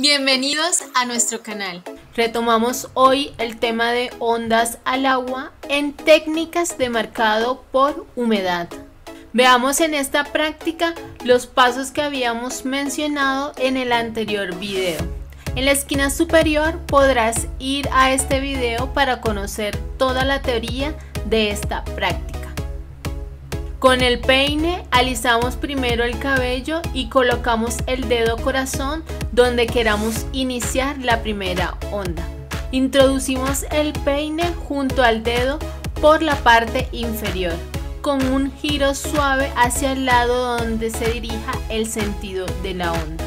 Bienvenidos a nuestro canal. Retomamos hoy el tema de ondas al agua en técnicas de marcado por humedad. Veamos en esta práctica los pasos que habíamos mencionado en el anterior video. En la esquina superior podrás ir a este video para conocer toda la teoría de esta práctica. Con el peine alisamos primero el cabello y colocamos el dedo corazón donde queramos iniciar la primera onda. Introducimos el peine junto al dedo por la parte inferior con un giro suave hacia el lado donde se dirija el sentido de la onda.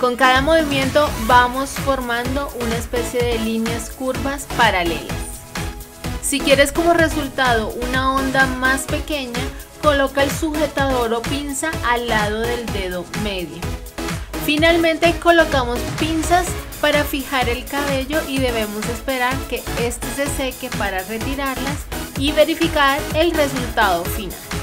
Con cada movimiento vamos formando una especie de líneas curvas paralelas. Si quieres como resultado una onda más pequeña, coloca el sujetador o pinza al lado del dedo medio. Finalmente colocamos pinzas para fijar el cabello y debemos esperar que este se seque para retirarlas y verificar el resultado final.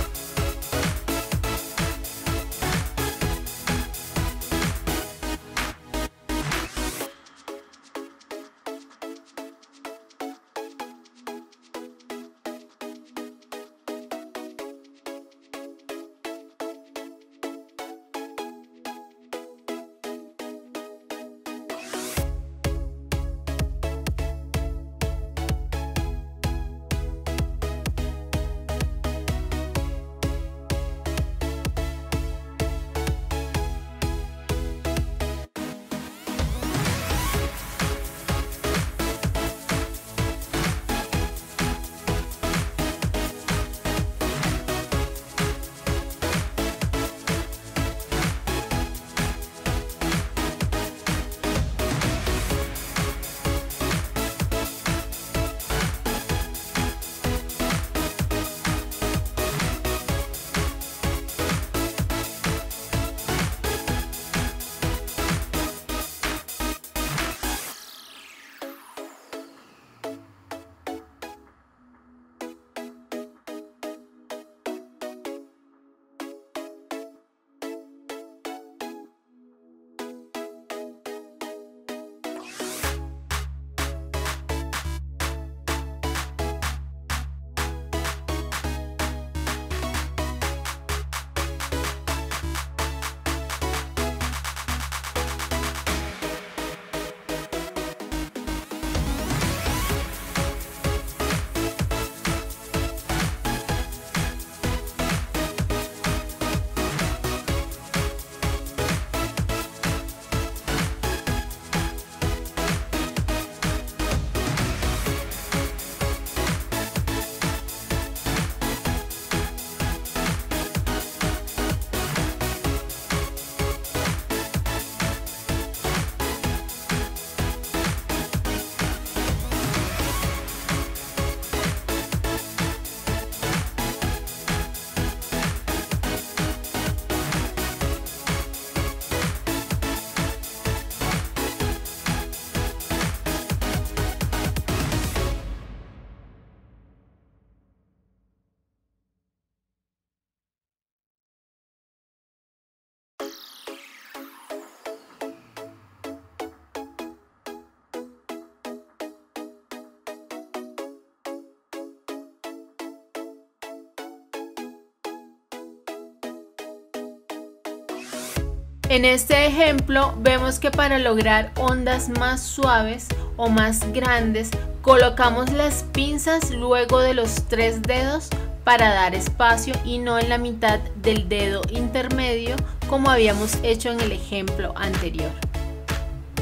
En este ejemplo vemos que para lograr ondas más suaves o más grandes colocamos las pinzas luego de los tres dedos para dar espacio y no en la mitad del dedo intermedio como habíamos hecho en el ejemplo anterior.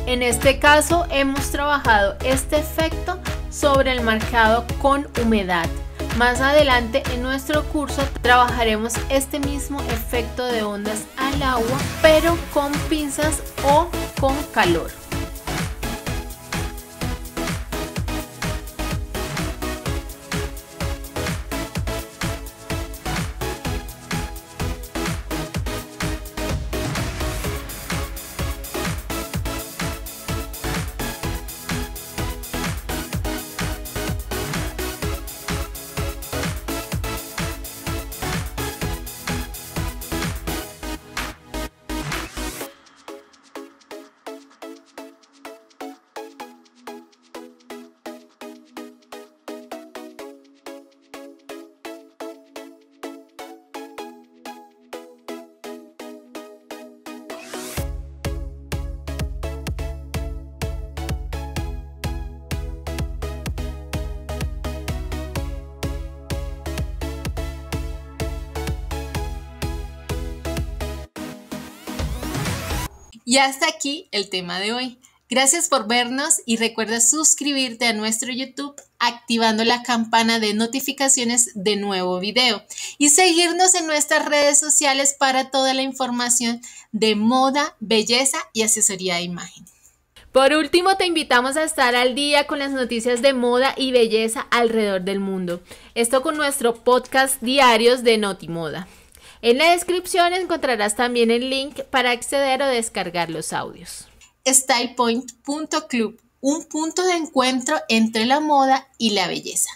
En este caso hemos trabajado este efecto sobre el marcado con humedad más adelante en nuestro curso trabajaremos este mismo efecto de ondas al agua, pero con pinzas o con calor. Y hasta aquí el tema de hoy. Gracias por vernos y recuerda suscribirte a nuestro YouTube activando la campana de notificaciones de nuevo video y seguirnos en nuestras redes sociales para toda la información de moda, belleza y asesoría de imagen. Por último, te invitamos a estar al día con las noticias de moda y belleza alrededor del mundo. Esto con nuestro podcast diarios de Notimoda. En la descripción encontrarás también el link para acceder o descargar los audios stylepoint.club, un punto de encuentro entre la moda y la belleza.